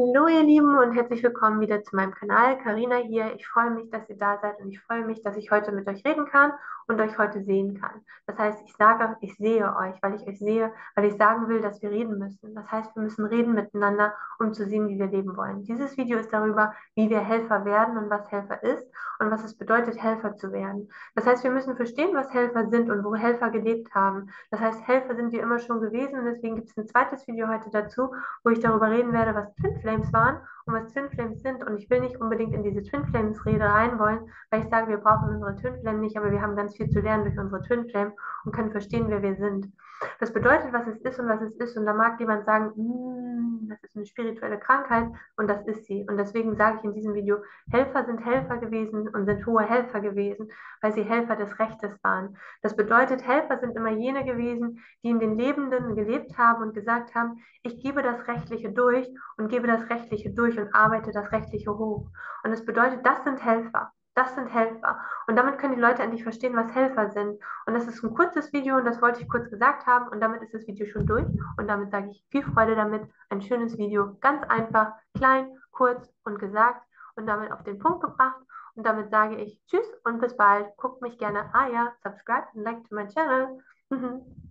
Hallo ihr Lieben und herzlich willkommen wieder zu meinem Kanal. Karina hier. Ich freue mich, dass ihr da seid und ich freue mich, dass ich heute mit euch reden kann und euch heute sehen kann. Das heißt, ich sage, ich sehe euch, weil ich euch sehe, weil ich sagen will, dass wir reden müssen. Das heißt, wir müssen reden miteinander, um zu sehen, wie wir leben wollen. Dieses Video ist darüber, wie wir Helfer werden und was Helfer ist und was es bedeutet, Helfer zu werden. Das heißt, wir müssen verstehen, was Helfer sind und wo Helfer gelebt haben. Das heißt, Helfer sind wir immer schon gewesen und deswegen gibt es ein zweites Video heute dazu, wo ich darüber reden werde, was Twin Flames waren und was Twin Flames sind. Und ich will nicht unbedingt in diese Twin Flames Rede rein wollen, weil ich sage, wir brauchen unsere Twin Flame nicht, aber wir haben ganz viel zu lernen durch unsere Twin Flame und können verstehen, wer wir sind. Das bedeutet, was es ist und was es ist. Und da mag jemand sagen, mm, das ist eine spirituelle Krankheit und das ist sie. Und deswegen sage ich in diesem Video, Helfer sind Helfer gewesen und sind hohe Helfer gewesen, weil sie Helfer des Rechtes waren. Das bedeutet, Helfer sind immer jene gewesen, die in den Lebenden gelebt haben und gesagt haben, ich gebe das Rechtliche durch und gebe das Rechtliche durch und arbeite das Rechtliche hoch. Und das bedeutet, das sind Helfer. Das sind Helfer. Und damit können die Leute endlich verstehen, was Helfer sind. Und das ist ein kurzes Video und das wollte ich kurz gesagt haben. Und damit ist das Video schon durch. Und damit sage ich viel Freude damit. Ein schönes Video. Ganz einfach, klein, kurz und gesagt. Und damit auf den Punkt gebracht. Und damit sage ich Tschüss und bis bald. Guckt mich gerne. Ah ja, subscribe and like to my channel.